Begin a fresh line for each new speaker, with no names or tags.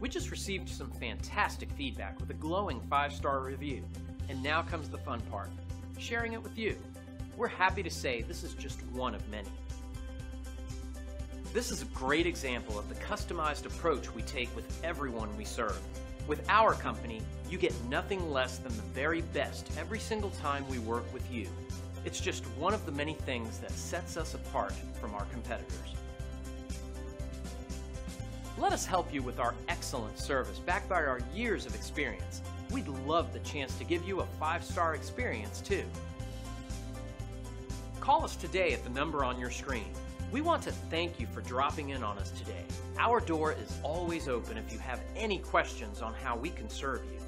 We just received some fantastic feedback with a glowing five star review. And now comes the fun part sharing it with you. We're happy to say this is just one of many. This is a great example of the customized approach we take with everyone we serve. With our company, you get nothing less than the very best every single time we work with you. It's just one of the many things that sets us apart from our competitors. Let us help you with our excellent service backed by our years of experience. We'd love the chance to give you a five star experience too. Call us today at the number on your screen. We want to thank you for dropping in on us today. Our door is always open if you have any questions on how we can serve you.